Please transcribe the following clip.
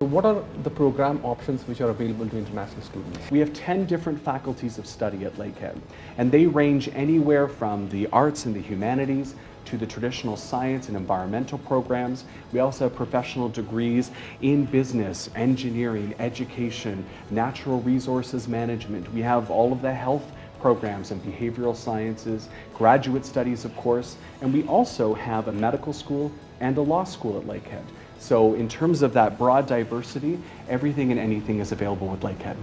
What are the program options which are available to international students? We have 10 different faculties of study at Lakehead, and they range anywhere from the arts and the humanities to the traditional science and environmental programs. We also have professional degrees in business, engineering, education, natural resources management. We have all of the health programs in behavioral sciences, graduate studies, of course, and we also have a medical school and a law school at Lakehead. So in terms of that broad diversity, everything and anything is available with Lakehead.